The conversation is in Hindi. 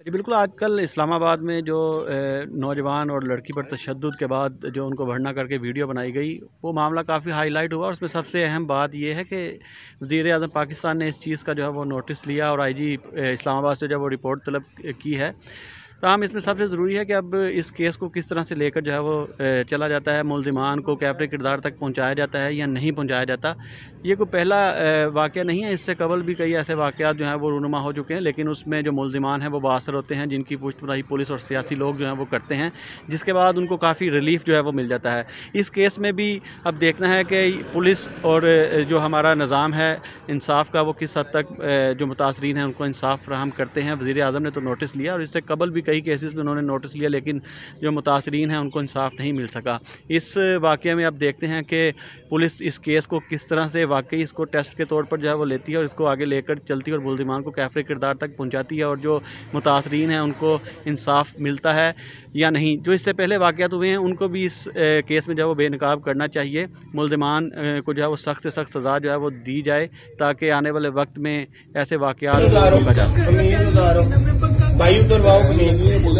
जी, बिल्कुल आजकल इस्लामाबाद में जो नौजवान और लड़की पर तशद के बाद जो उनको भरना करके वीडियो बनाई गई, वो मामला काफ़ी हाईलाइट हुआ और उसमें सबसे अहम बात यह है कि वज़ी अजम पाकिस्तान ने इस चीज़ का जो है वो नोटिस लिया और आई जी इस्लामाबाद से जब वो रिपोर्ट तलब की है। तमाम इसमें सबसे ज़रूरी है कि अब इस केस को किस तरह से लेकर जो है वो चला जाता है, मुलजमान को कैपरे किरदार तक पहुँचाया जाता है या नहीं पहुँचाया जाता, ये कोई पहला वाक़ नहीं है। इससे कबल भी कई ऐसे वाक़ात जो हैं वो रूनुमा हो चुके हैं, लेकिन उसमें जो मुलजमान हैं वो बासर होते हैं, जिनकी पुछताछी पुलिस और सियासी लोग जो हैं वो करते हैं, जिसके बाद उनको काफ़ी रिलीफ जो है वो मिल जाता है। इस केस में भी अब देखना है कि पुलिस और जो हमारा निज़ाम है, इंसाफ का वो किस हद तक जो मुतासरीन हैं उनको इंसाफ फ्राहम करते हैं। वज़ी अजम ने तो नोटिस लिया और इससे कबल भी कई केसेस में उन्होंने नोटिस लिया, लेकिन जो मुतासरीन हैं, उनको इंसाफ नहीं मिल सका। इस वाक़े में आप देखते हैं कि पुलिस इस केस को किस तरह से वाकई इसको टेस्ट के तौर पर जो है वो लेती है और इसको आगे लेकर चलती है और बुलदिमान को कैफरे किरदार तक पहुँचाती है और जो मुतासरीन हैं, उनको इंसाफ मिलता है या नहीं। जो इससे पहले वाक़ात हुए हैं, उनको भी इस केस में जो है वो बेनकाब करना चाहिए। मुलजमान को जो है वो सख्त से सख्त सज़ा जो है वो दी जाए, ताकि आने वाले वक्त में ऐसे वाक़ रोका जा सके। वायु दुर्भाव में